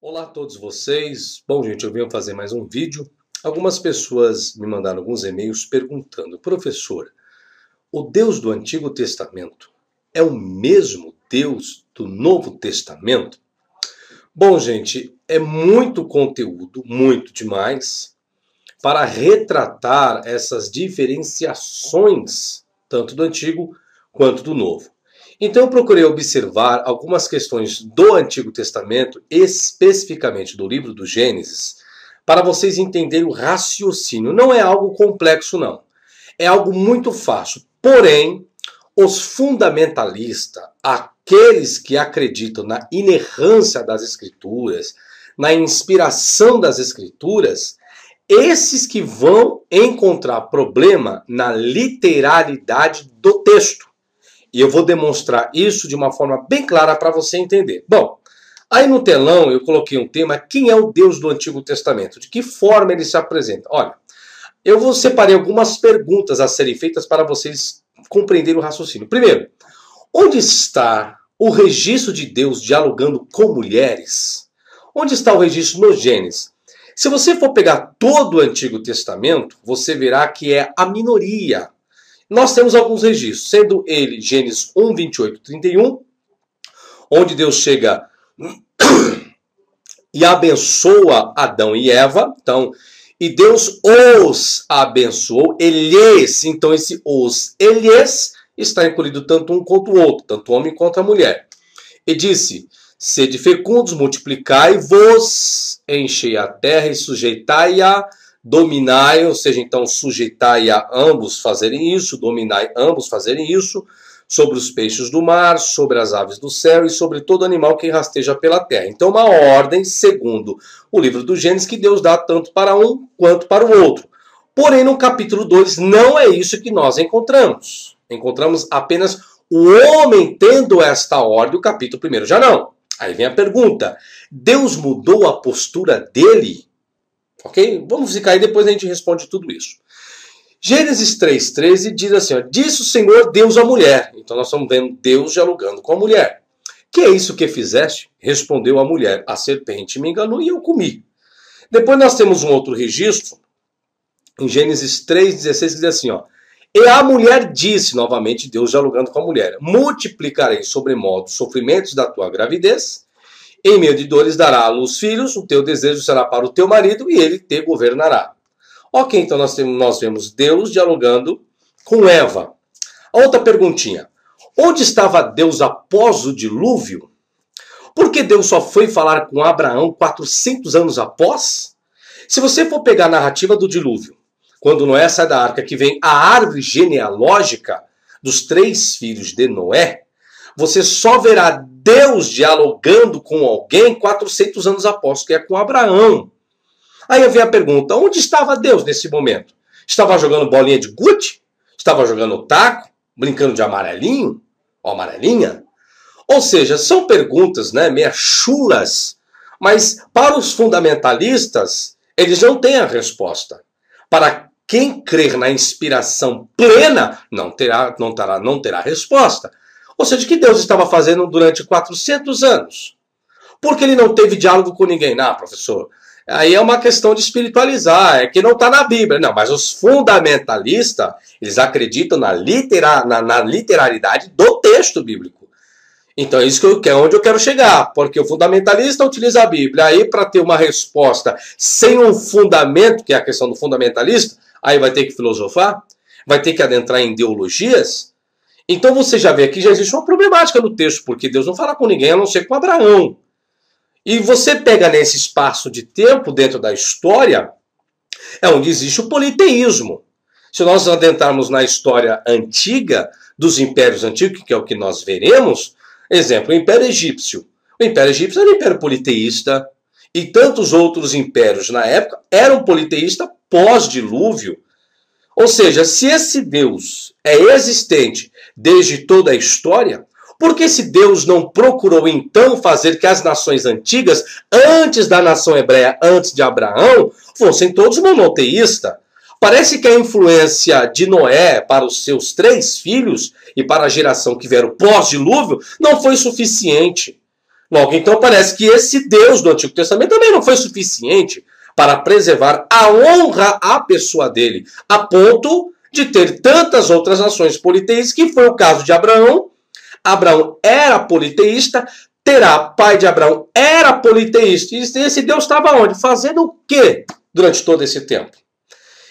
Olá a todos vocês. Bom, gente, eu venho fazer mais um vídeo. Algumas pessoas me mandaram alguns e-mails perguntando: professor, o Deus do Antigo Testamento é o mesmo Deus do Novo Testamento? Bom, gente, é muito conteúdo, muito demais, para retratar essas diferenciações, tanto do Antigo quanto do Novo. Então eu procurei observar algumas questões do Antigo Testamento, especificamente do livro do Gênesis, para vocês entenderem o raciocínio. Não é algo complexo, não. É algo muito fácil. Porém, os fundamentalistas, aqueles que acreditam na inerrância das Escrituras, na inspiração das Escrituras, esses que vão encontrar problema na literalidade do texto. E eu vou demonstrar isso de uma forma bem clara para você entender. Bom, aí no telão eu coloquei um tema: quem é o Deus do Antigo Testamento? De que forma ele se apresenta? Olha, eu vou separar algumas perguntas a serem feitas para vocês compreenderem o raciocínio. Primeiro, onde está o registro de Deus dialogando com mulheres? Onde está o registro no Gênesis? Se você for pegar todo o Antigo Testamento, você verá que é a minoria nós temos alguns registros, sendo ele Gênesis 1, 28, 31, onde Deus chega e abençoa Adão e Eva. Então, e Deus os abençoou, eles, então esse os, eles, está incluído tanto um quanto o outro, tanto o homem quanto a mulher. E disse: Sede fecundos, multiplicai-vos, enchei a terra e sujeitai-a dominai, ou seja, então sujeitai a ambos fazerem isso, dominai ambos fazerem isso, sobre os peixes do mar, sobre as aves do céu e sobre todo animal que rasteja pela terra. Então, uma ordem, segundo o livro do Gênesis, que Deus dá tanto para um quanto para o outro. Porém, no capítulo 2, não é isso que nós encontramos. Encontramos apenas o homem tendo esta ordem, o capítulo 1 já não. Aí vem a pergunta: Deus mudou a postura dele Ok? Vamos ficar aí, depois a gente responde tudo isso. Gênesis 3,13 diz assim: ó, Disse o Senhor Deus à mulher. Então nós estamos vendo Deus dialogando com a mulher. Que é isso que fizeste? Respondeu a mulher: A serpente me enganou e eu comi. Depois nós temos um outro registro, em Gênesis 3,16, que diz assim: ó, E a mulher disse, novamente, Deus dialogando com a mulher: Multiplicarei sobremodo os sofrimentos da tua gravidez em meio de dores dará à luz filhos, o teu desejo será para o teu marido e ele te governará. Ok, então nós, temos, nós vemos Deus dialogando com Eva. outra perguntinha. Onde estava Deus após o dilúvio? Por que Deus só foi falar com Abraão 400 anos após? Se você for pegar a narrativa do dilúvio, quando Noé sai da arca, que vem a árvore genealógica dos três filhos de Noé, você só verá Deus dialogando com alguém 400 anos após, que é com Abraão. Aí vem a pergunta: onde estava Deus nesse momento? Estava jogando bolinha de gude? Estava jogando taco? Brincando de amarelinho? Ou amarelinha? Ou seja, são perguntas né, meio chulas, mas para os fundamentalistas, eles não têm a resposta. Para quem crer na inspiração plena, não terá, não terá, não terá resposta. Ou seja, o que Deus estava fazendo durante 400 anos? Porque ele não teve diálogo com ninguém. Não, professor, aí é uma questão de espiritualizar, é que não está na Bíblia. Não, mas os fundamentalistas, eles acreditam na, litera, na, na literalidade do texto bíblico. Então é isso que, eu, que é onde eu quero chegar, porque o fundamentalista utiliza a Bíblia. Aí, para ter uma resposta sem um fundamento, que é a questão do fundamentalista, aí vai ter que filosofar, vai ter que adentrar em ideologias. Então você já vê aqui, já existe uma problemática no texto, porque Deus não fala com ninguém a não ser com Abraão. E você pega nesse espaço de tempo dentro da história, é onde existe o politeísmo. Se nós adentrarmos na história antiga, dos impérios antigos, que é o que nós veremos, exemplo, o Império Egípcio. O Império Egípcio era um império politeísta, e tantos outros impérios na época eram politeístas pós-dilúvio. Ou seja, se esse Deus é existente desde toda a história, por que esse Deus não procurou então fazer que as nações antigas, antes da nação hebreia, antes de Abraão, fossem todos monoteístas? Parece que a influência de Noé para os seus três filhos e para a geração que vieram pós-dilúvio não foi suficiente. Logo, então parece que esse Deus do Antigo Testamento também não foi suficiente para preservar a honra à pessoa dele, a ponto de ter tantas outras nações politeístas, que foi o caso de Abraão. Abraão era politeísta, Terá, pai de Abraão, era politeísta. E esse Deus estava onde? Fazendo o quê durante todo esse tempo?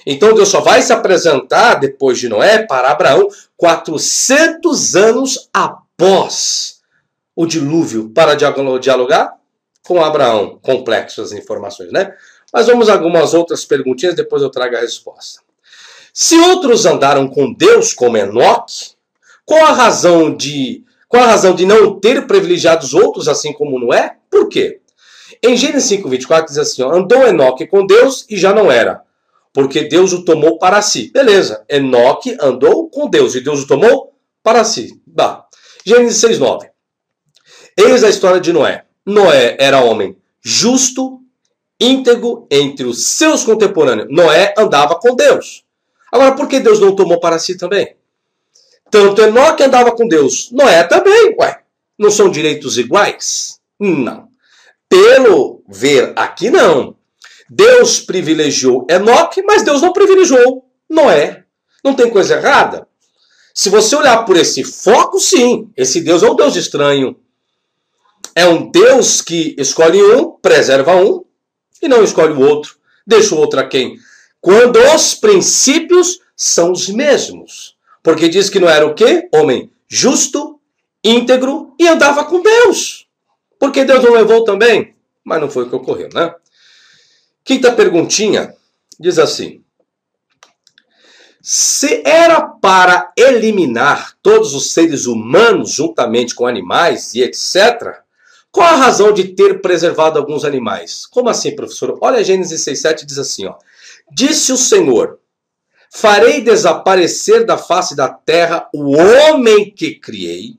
Então Deus só vai se apresentar depois de Noé para Abraão 400 anos após o dilúvio para dialogar com Abraão. Complexas informações, né? Mas vamos a algumas outras perguntinhas, depois eu trago a resposta. Se outros andaram com Deus como Enoque, qual a razão de a razão de não ter privilegiados outros assim como Noé? Por quê? Em Gênesis 5:24 diz assim: ó, andou Enoque com Deus e já não era porque Deus o tomou para si. Beleza, Enoque andou com Deus e Deus o tomou para si. Bah. Gênesis 6,9. Eis a história de Noé. Noé era homem justo, íntegro entre os seus contemporâneos. Noé andava com Deus. Agora, por que Deus não tomou para si também? Tanto Enoque andava com Deus, Noé também. Ué, não são direitos iguais? Não. Pelo ver aqui, não. Deus privilegiou Enoque, mas Deus não privilegiou Noé. Não tem coisa errada? Se você olhar por esse foco, sim, esse Deus é um Deus estranho. É um Deus que escolhe um, preserva um, e não escolhe o outro. Deixa o outro a quem? Quando os princípios são os mesmos. Porque diz que não era o quê? Homem justo, íntegro e andava com Deus. Porque Deus não levou também? Mas não foi o que ocorreu, né? Quinta perguntinha diz assim: Se era para eliminar todos os seres humanos juntamente com animais e etc., qual a razão de ter preservado alguns animais? Como assim, professor? Olha Gênesis 6,7 diz assim: ó, Disse o Senhor: Farei desaparecer da face da terra o homem que criei,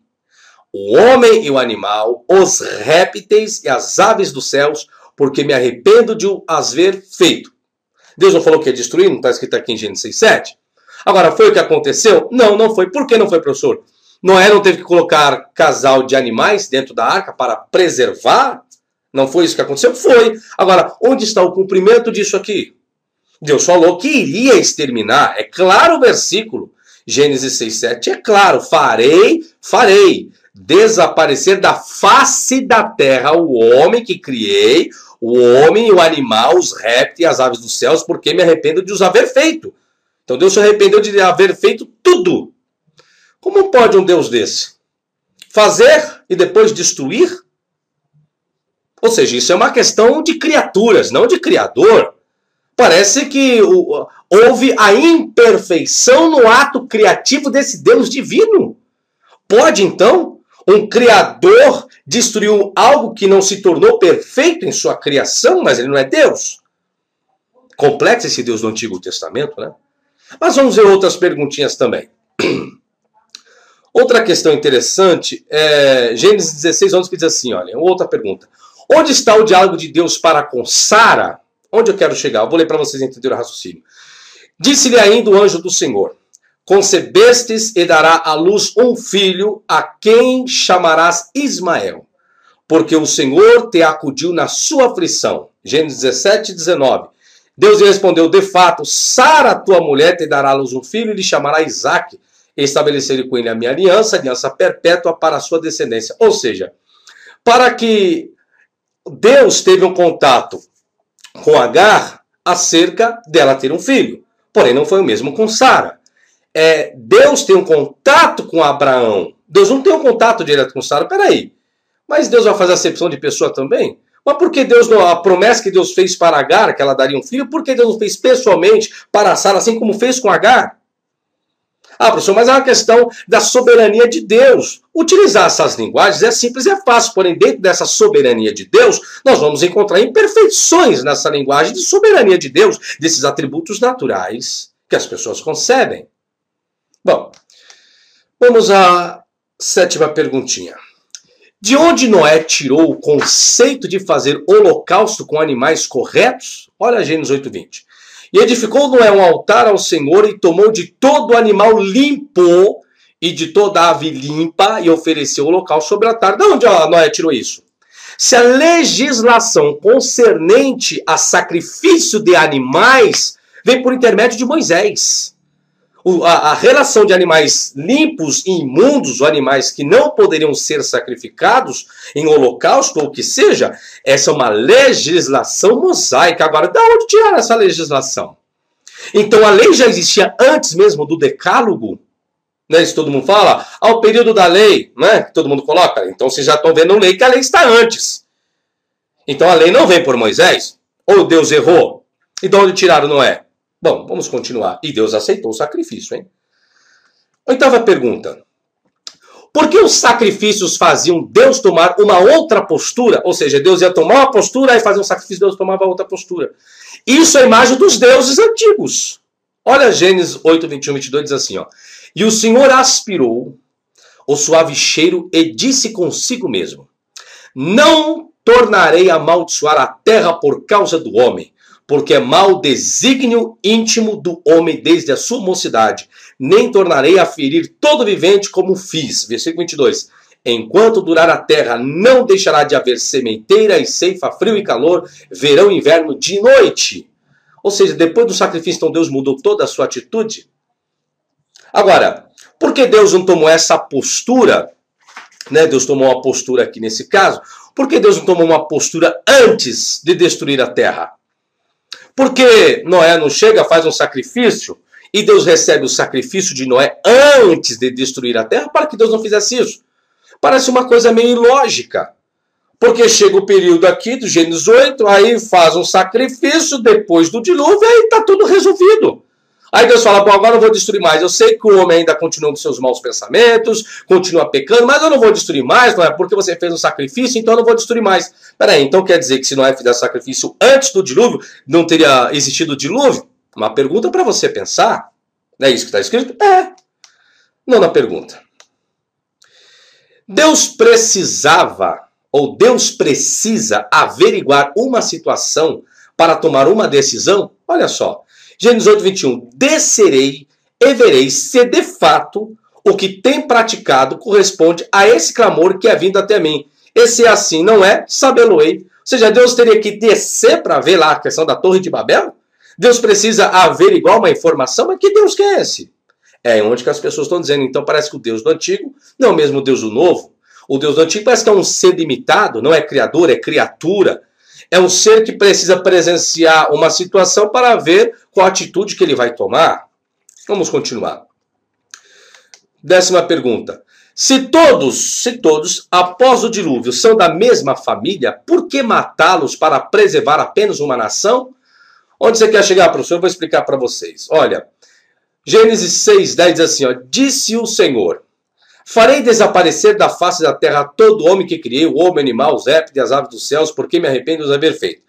o homem e o animal, os répteis e as aves dos céus, porque me arrependo de as ver feito. Deus não falou que ia destruir, não está escrito aqui em Gênesis 6,7? Agora, foi o que aconteceu? Não, não foi. Por que não foi, professor? Noé não teve que colocar casal de animais dentro da arca para preservar? Não foi isso que aconteceu? Foi. Agora, onde está o cumprimento disso aqui? Deus falou que iria exterminar. É claro o versículo. Gênesis 6,7 é claro. Farei, farei desaparecer da face da terra o homem que criei, o homem, o animal, os répteis e as aves dos céus, porque me arrependo de os haver feito. Então Deus se arrependeu de haver feito tudo. Como pode um Deus desse? Fazer e depois destruir? Ou seja, isso é uma questão de criaturas, não de criador. Parece que houve a imperfeição no ato criativo desse Deus divino. Pode então um criador destruiu algo que não se tornou perfeito em sua criação, mas ele não é Deus. Complexo esse Deus do Antigo Testamento, né? Mas vamos ver outras perguntinhas também. Outra questão interessante é Gênesis 16, 11, que diz assim: olha, outra pergunta. Onde está o diálogo de Deus para com Sara? Onde eu quero chegar? Eu vou ler para vocês entenderem o raciocínio. Disse-lhe ainda o anjo do Senhor: concebestes e dará à luz um filho, a quem chamarás Ismael, porque o Senhor te acudiu na sua aflição. Gênesis 17, 19. Deus lhe respondeu: De fato, Sara, tua mulher, te dará à luz um filho e lhe chamará Isaac. E estabelecerei com ele a minha aliança, aliança perpétua para a sua descendência. Ou seja, para que Deus teve um contato com Agar acerca dela ter um filho. Porém, não foi o mesmo com Sara é, Deus tem um contato com Abraão. Deus não tem um contato direto com Sara. Peraí. Mas Deus vai fazer acepção de pessoa também? Mas por que Deus não, a promessa que Deus fez para Agar, que ela daria um filho, por que Deus não fez pessoalmente para Sara, assim como fez com Agar? Ah, professor, mas é uma questão da soberania de Deus. Utilizar essas linguagens é simples e é fácil, porém, dentro dessa soberania de Deus, nós vamos encontrar imperfeições nessa linguagem de soberania de Deus, desses atributos naturais que as pessoas concebem. Bom, vamos à sétima perguntinha. De onde Noé tirou o conceito de fazer holocausto com animais corretos? Olha Gênesis 8:20. E edificou Noé um altar ao Senhor e tomou de todo animal limpo e de toda ave limpa e ofereceu o local sobre o altar. De onde Noé tirou isso? Se a legislação concernente a sacrifício de animais vem por intermédio de Moisés. A, a, relação de animais limpos e imundos, ou animais que não poderiam ser sacrificados em holocausto ou o que seja, essa é uma legislação mosaica. Agora, de onde tiraram essa legislação? Então a lei já existia antes mesmo do decálogo? Né, isso todo mundo fala, ao período da lei, né, que todo mundo coloca. Então vocês já estão vendo lei que a lei está antes. Então a lei não vem por Moisés? Ou Deus errou? E de onde tiraram Noé? Bom, vamos continuar. E Deus aceitou o sacrifício, hein? Oitava pergunta. Por que os sacrifícios faziam Deus tomar uma outra postura? Ou seja, Deus ia tomar uma postura, aí fazia um sacrifício, Deus tomava outra postura. Isso é a imagem dos deuses antigos. Olha Gênesis 8, 21, 22, diz assim, ó. E o Senhor aspirou o suave cheiro e disse consigo mesmo: Não tornarei a amaldiçoar a terra por causa do homem, porque é mau desígnio íntimo do homem desde a sua mocidade. Nem tornarei a ferir todo vivente como fiz. Versículo 22. Enquanto durar a terra, não deixará de haver sementeira e ceifa, frio e calor, verão e inverno de noite. Ou seja, depois do sacrifício, então Deus mudou toda a sua atitude. Agora, por que Deus não tomou essa postura? Né? Deus tomou uma postura aqui nesse caso. Por que Deus não tomou uma postura antes de destruir a terra? Porque Noé não chega, faz um sacrifício e Deus recebe o sacrifício de Noé antes de destruir a terra para que Deus não fizesse isso. Parece uma coisa meio ilógica. Porque chega o período aqui do Gênesis 8, aí faz um sacrifício depois do dilúvio, aí está tudo resolvido. Aí Deus fala, bom, agora eu vou destruir mais. Eu sei que o homem ainda continua com seus maus pensamentos, continua pecando, mas eu não vou destruir mais, não é porque você fez um sacrifício, então eu não vou destruir mais. Peraí, então quer dizer que se Noé fizesse sacrifício antes do dilúvio, não teria existido o dilúvio? Uma pergunta para você pensar. Não é isso que está escrito? É. Não na pergunta. Deus precisava, ou Deus precisa averiguar uma situação para tomar uma decisão? Olha só. Gênesis 8, 21. Descerei e verei se de fato o que tem praticado corresponde a esse clamor que é vindo até mim. Esse é assim não é, sabê-lo-ei. Ou seja, Deus teria que descer para ver lá a questão da Torre de Babel? Deus precisa averiguar uma informação, mas que Deus que é esse? É onde que as pessoas estão dizendo. Então parece que o Deus do Antigo não é o mesmo Deus do Novo. O Deus do Antigo parece que é um ser limitado, não é criador, é criatura. É um ser que precisa presenciar uma situação para ver qual atitude que ele vai tomar. Vamos continuar. Décima pergunta. Se todos, se todos, após o dilúvio, são da mesma família, por que matá-los para preservar apenas uma nação? Onde você quer chegar, professor? Eu vou explicar para vocês. Olha, Gênesis 6, 10 diz assim: ó, Disse o Senhor: Farei desaparecer da face da terra todo homem que criei, o homem, animal, os répteis as aves dos céus, porque me arrependo de os haver feito.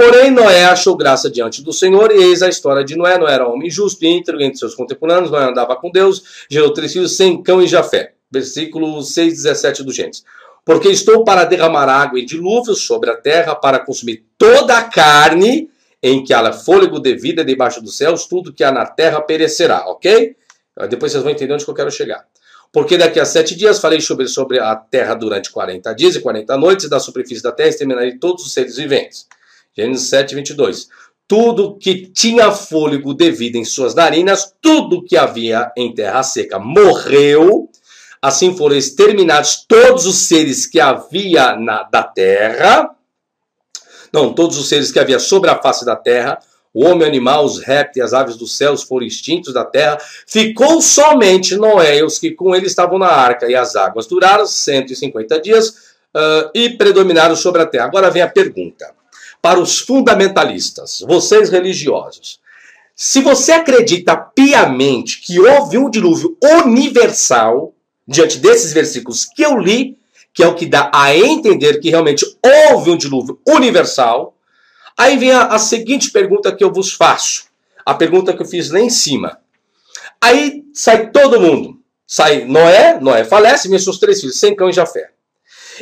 Porém, Noé achou graça diante do Senhor, e eis a história de Noé. Noé era homem justo, íntegro entre seus contemporâneos, Noé andava com Deus, gerou três filhos, sem cão e Jafé. Versículo 6, 17 do Gênesis. Porque estou para derramar água e dilúvio sobre a terra, para consumir toda a carne, em que há fôlego de vida debaixo dos céus, tudo que há na terra perecerá, ok? Depois vocês vão entender onde que eu quero chegar. Porque daqui a sete dias farei chover sobre a terra durante 40 dias e 40 noites, e da superfície da terra exterminarei todos os seres viventes. Gênesis 7, 22. Tudo que tinha fôlego de vida em suas narinas, tudo que havia em terra seca morreu. Assim foram exterminados todos os seres que havia na, da terra. Não, todos os seres que havia sobre a face da terra o homem, o animal, os répteis, as aves dos céus foram extintos da terra. Ficou somente Noé e os que com ele estavam na arca, e as águas duraram 150 dias uh, e predominaram sobre a terra. Agora vem a pergunta. Para os fundamentalistas, vocês religiosos, se você acredita piamente que houve um dilúvio universal, diante desses versículos que eu li, que é o que dá a entender que realmente houve um dilúvio universal, Aí vem a, a seguinte pergunta que eu vos faço. A pergunta que eu fiz lá em cima. Aí sai todo mundo. Sai Noé, Noé falece, vem seus três filhos, Sem, Cão e Jafé.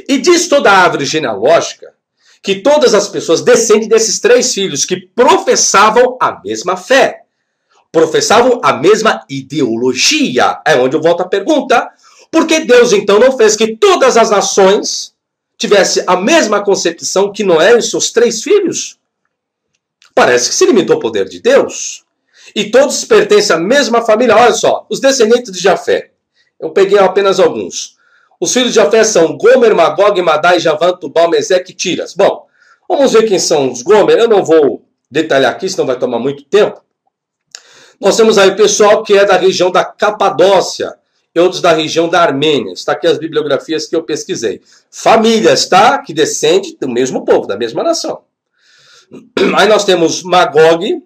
E diz toda a árvore genealógica que todas as pessoas descendem desses três filhos que professavam a mesma fé, professavam a mesma ideologia. É onde eu volto à pergunta: por que Deus então não fez que todas as nações tivesse a mesma concepção que Noé e seus três filhos? Parece que se limitou ao poder de Deus. E todos pertencem à mesma família. Olha só, os descendentes de Jafé. Eu peguei apenas alguns. Os filhos de Jafé são Gomer, Magog, Madai, Javan, Tubal, e Tiras. Bom, vamos ver quem são os Gomer. Eu não vou detalhar aqui, senão vai tomar muito tempo. Nós temos aí o pessoal que é da região da Capadócia e outros da região da Armênia. Está aqui as bibliografias que eu pesquisei. Famílias, tá? Que descende do mesmo povo, da mesma nação. Aí nós temos Magog,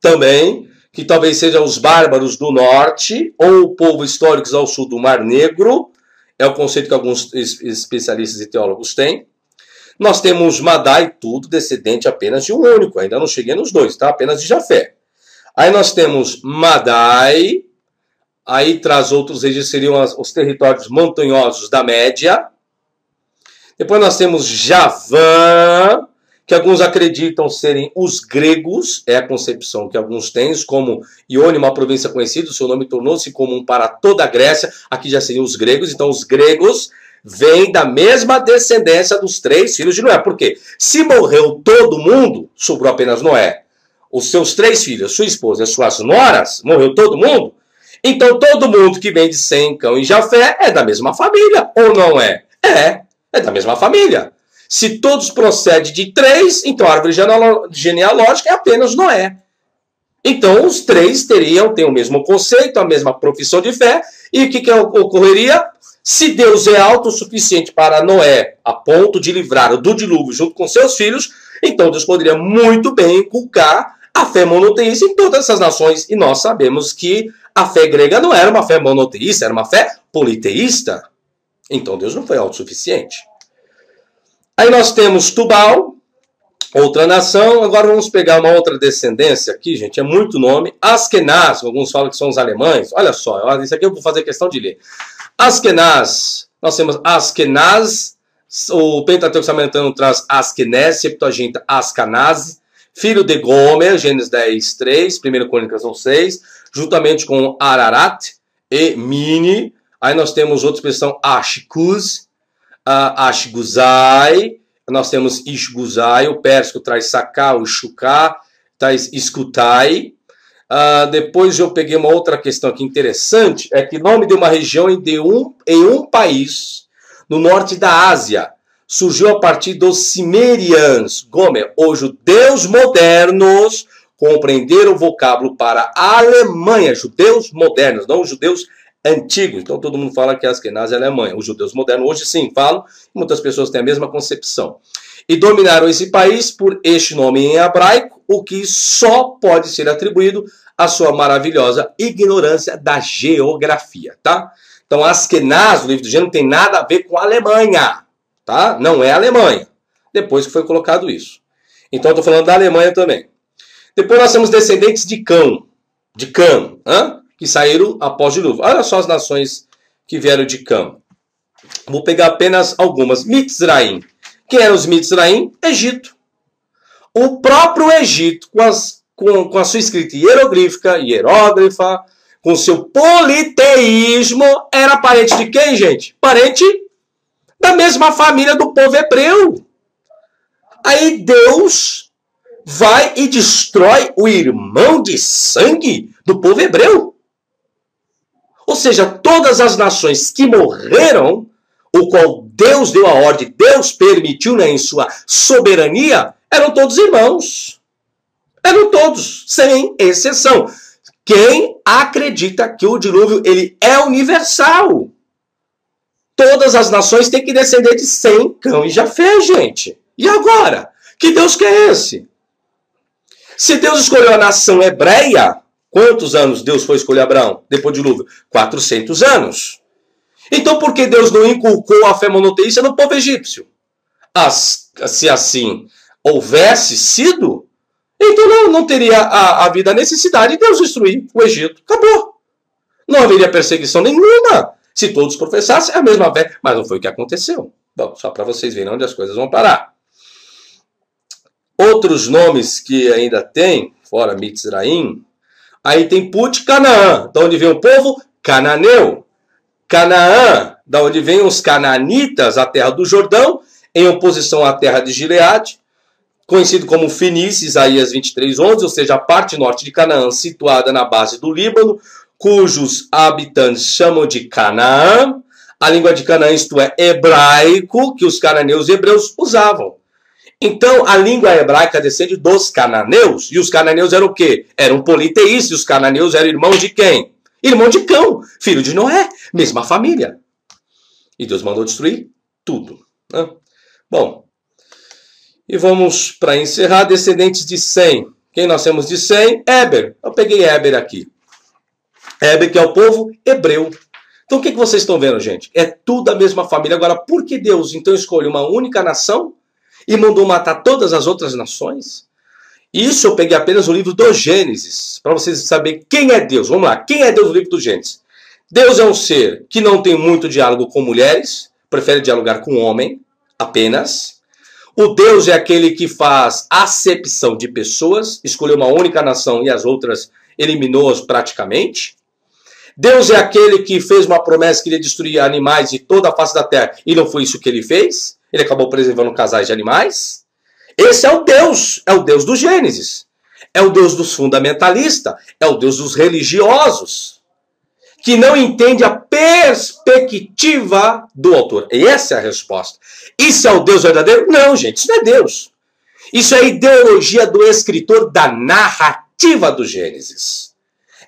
também, que talvez sejam os bárbaros do norte, ou o povo históricos ao sul do Mar Negro, é o conceito que alguns especialistas e teólogos têm. Nós temos Madai, tudo descendente apenas de um único, ainda não cheguei nos dois, tá? Apenas de Jafé. Aí nós temos Madai, aí traz outros registros, seriam os territórios montanhosos da Média. Depois nós temos Javã, que alguns acreditam serem os gregos, é a concepção que alguns têm, como Ione, uma província conhecida, seu nome tornou-se comum para toda a Grécia, aqui já seriam os gregos, então os gregos vêm da mesma descendência dos três filhos de Noé. Por quê? Se morreu todo mundo, sobrou apenas Noé. Os seus três filhos, sua esposa e suas noras, morreu todo mundo. Então todo mundo que vem de Sem, Cão e Jafé é da mesma família, ou não é? É, é da mesma família. Se todos procedem de três, então a árvore genealógica é apenas Noé. Então os três teriam, têm o mesmo conceito, a mesma profissão de fé, e o que, que ocorreria? Se Deus é autossuficiente para Noé, a ponto de livrar do dilúvio junto com seus filhos, então Deus poderia muito bem inculcar a fé monoteísta em todas essas nações. E nós sabemos que a fé grega não era uma fé monoteísta, era uma fé politeísta. Então Deus não foi autossuficiente. Aí nós temos Tubal, outra nação. Agora vamos pegar uma outra descendência aqui, gente. É muito nome. Askenaz, alguns falam que são os alemães. Olha só, isso aqui eu vou fazer questão de ler. Askenaz, nós temos Askenaz. O Pentateuco Samaritano traz Askenaz, Septuaginta Ascanaz, filho de Gomer, Gênesis 10, 3, 1 Crônicas 6, juntamente com Ararat e Mini. Aí nós temos outra expressão, Ashkuz, Ashguzai, nós temos Ishguzai, o pérsico traz Saká, o Shuká, traz Escutai. Uh, depois eu peguei uma outra questão aqui interessante, é que nome de uma região em, de um, em um país, no norte da Ásia, surgiu a partir dos Cimerians, Gomer, os judeus modernos compreenderam o vocábulo para a Alemanha, judeus modernos, não judeus antigos. Então todo mundo fala que Askenaz é Alemanha. Os judeus modernos hoje sim falam, muitas pessoas têm a mesma concepção. E dominaram esse país por este nome em hebraico, o que só pode ser atribuído à sua maravilhosa ignorância da geografia, tá? Então Askenaz, o livro do Gênesis, não tem nada a ver com a Alemanha, tá? Não é Alemanha. Depois que foi colocado isso. Então estou falando da Alemanha também. Depois nós temos descendentes de Cão, de Cam, hein? Que saíram após o dilúvio. Olha só as nações que vieram de Cam. Vou pegar apenas algumas. Mitzraim. Quem eram os Mitzraim? Egito. O próprio Egito, com, as, com, com a sua escrita hieroglífica, hierógrafa, com seu politeísmo, era parente de quem, gente? Parente da mesma família do povo hebreu. Aí Deus vai e destrói o irmão de sangue do povo hebreu. Ou seja, todas as nações que morreram, o qual Deus deu a ordem, Deus permitiu né, em sua soberania, eram todos irmãos. Eram todos, sem exceção. Quem acredita que o dilúvio ele é universal? Todas as nações têm que descender de Sem, Cão e Jafé, gente. E agora? Que Deus que é esse? Se Deus escolheu a nação hebreia, Quantos anos Deus foi escolher Abraão depois do dilúvio? 400 anos. Então por que Deus não inculcou a fé monoteísta no povo egípcio? As, se assim houvesse sido, então não, não teria havido a necessidade de Deus destruir o Egito. Acabou. Não haveria perseguição nenhuma se todos professassem a mesma fé. Mas não foi o que aconteceu. Bom, só para vocês verem onde as coisas vão parar. Outros nomes que ainda tem, fora Mitzraim, Aí tem Put, Canaã. Então onde vem o povo? Cananeu. Canaã da onde vêm os cananitas, a terra do Jordão, em oposição à terra de Gileade, conhecido como Fenícia, Isaías 23, 11, ou seja, a parte norte de Canaã, situada na base do Líbano, cujos habitantes chamam de Canaã, a língua de Canaã, isto é, hebraico, que os cananeus hebreus usavam. Então, a língua hebraica descende dos cananeus, e os cananeus eram o quê? Eram politeístas, e os cananeus eram irmãos de quem? Irmão de Cão, filho de Noé, mesma família. E Deus mandou destruir tudo. Né? Bom, e vamos para encerrar, descendentes de Sem. Quem nós temos de Sem? Eber. Eu peguei Eber aqui. Eber que é o povo hebreu. Então o que, que vocês estão vendo, gente? É tudo a mesma família. Agora, por que Deus então escolheu uma única nação e mandou matar todas as outras nações? Isso eu peguei apenas o livro do Gênesis, para vocês saberem quem é Deus. Vamos lá, quem é Deus no livro do Gênesis? Deus é um ser que não tem muito diálogo com mulheres, prefere dialogar com homem apenas. O Deus é aquele que faz acepção de pessoas, escolheu uma única nação e as outras eliminou-as praticamente. Deus é aquele que fez uma promessa que iria destruir animais de toda a face da terra, e não foi isso que ele fez. Ele acabou preservando casais de animais. Esse é o Deus, é o Deus do Gênesis. É o Deus dos fundamentalistas, é o Deus dos religiosos, que não entende a perspectiva do autor. E essa é a resposta. Isso é o Deus verdadeiro? Não, gente, isso não é Deus. Isso é a ideologia do escritor da narrativa do Gênesis.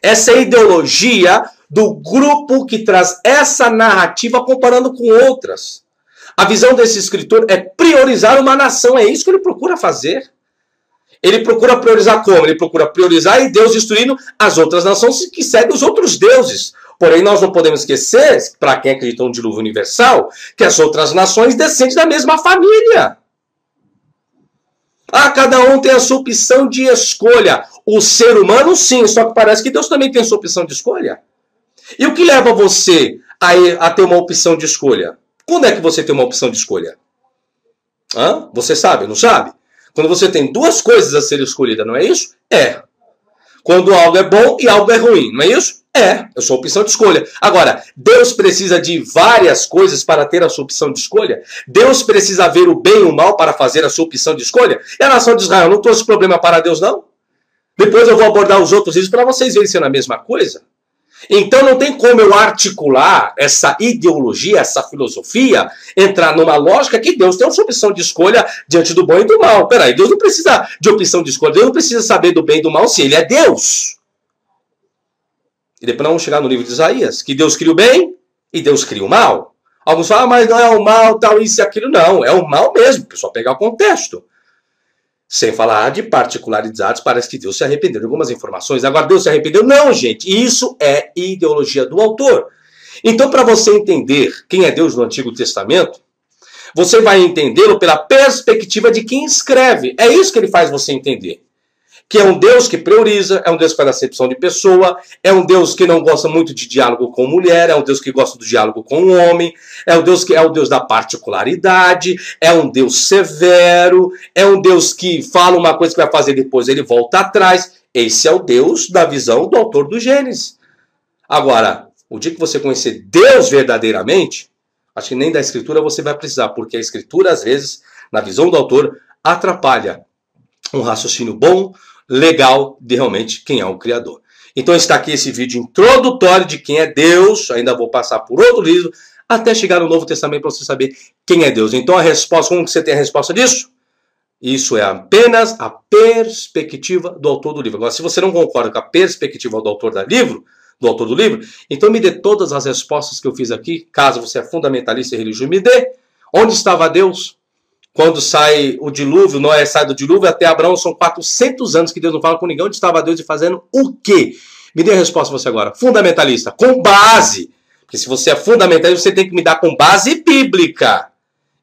Essa é a ideologia do grupo que traz essa narrativa comparando com outras. A visão desse escritor é priorizar uma nação, é isso que ele procura fazer. Ele procura priorizar como? Ele procura priorizar e Deus destruindo as outras nações que seguem os outros deuses. Porém, nós não podemos esquecer, para quem acredita no dilúvio universal, que as outras nações descendem da mesma família. Ah, cada um tem a sua opção de escolha. O ser humano, sim, só que parece que Deus também tem a sua opção de escolha. E o que leva você a, a ter uma opção de escolha? Quando é que você tem uma opção de escolha? Hã? Você sabe, não sabe? Quando você tem duas coisas a ser escolhida, não é isso? É. Quando algo é bom e algo é ruim, não é isso? É, eu sou opção de escolha. Agora, Deus precisa de várias coisas para ter a sua opção de escolha? Deus precisa ver o bem e o mal para fazer a sua opção de escolha? E a nação de Israel não trouxe problema para Deus, não? Depois eu vou abordar os outros vídeos para vocês verem sendo a mesma coisa. Então não tem como eu articular essa ideologia, essa filosofia, entrar numa lógica que Deus tem uma opção de escolha diante do bom e do mal. Peraí, Deus não precisa de opção de escolha, Deus não precisa saber do bem e do mal se Ele é Deus. E depois nós vamos chegar no livro de Isaías, que Deus cria o bem e Deus cria o mal. Alguns falam, ah, mas não é o mal, tal, isso e aquilo. Não, é o mal mesmo, só pegar o contexto. Sem falar de particularidades, parece que Deus se arrependeu de algumas informações. Agora, Deus se arrependeu? Não, gente. Isso é ideologia do autor. Então, para você entender quem é Deus no Antigo Testamento, você vai entendê-lo pela perspectiva de quem escreve. É isso que ele faz você entender que é um Deus que prioriza, é um Deus que faz acepção de pessoa, é um Deus que não gosta muito de diálogo com mulher, é um Deus que gosta do diálogo com o homem, é o Deus que é o Deus da particularidade, é um Deus severo, é um Deus que fala uma coisa que vai fazer depois ele volta atrás. Esse é o Deus da visão do autor do Gênesis. Agora, o dia que você conhecer Deus verdadeiramente, acho que nem da escritura você vai precisar, porque a escritura às vezes, na visão do autor, atrapalha um raciocínio bom, legal de realmente quem é o Criador. Então está aqui esse vídeo introdutório de quem é Deus. Ainda vou passar por outro livro até chegar no Novo Testamento para você saber quem é Deus. Então a resposta, como você tem a resposta disso? Isso é apenas a perspectiva do autor do livro. Agora, se você não concorda com a perspectiva do autor do livro, do autor do livro, então me dê todas as respostas que eu fiz aqui, caso você é fundamentalista e religioso, me dê. Onde estava Deus? Quando sai o dilúvio, Noé sai do dilúvio até Abraão, são 400 anos que Deus não fala com ninguém. Onde estava Deus e fazendo o quê? Me dê a resposta você agora. Fundamentalista, com base. Porque se você é fundamentalista, você tem que me dar com base bíblica.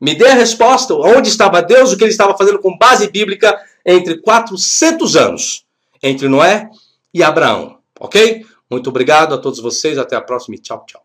Me dê a resposta. Onde estava Deus, o que ele estava fazendo com base bíblica entre 400 anos. Entre Noé e Abraão. Ok? Muito obrigado a todos vocês. Até a próxima tchau, tchau.